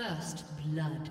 First blood.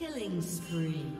Killing spree.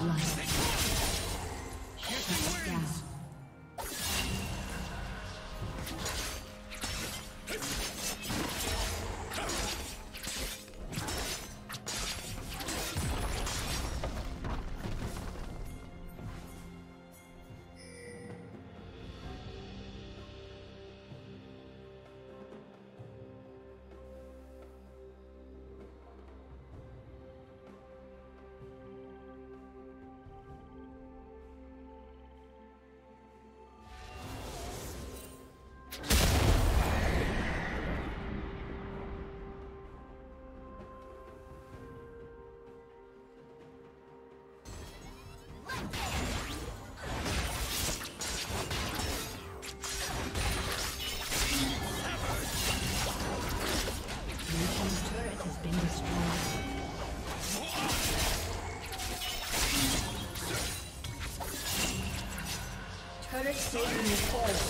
Blue team's turret has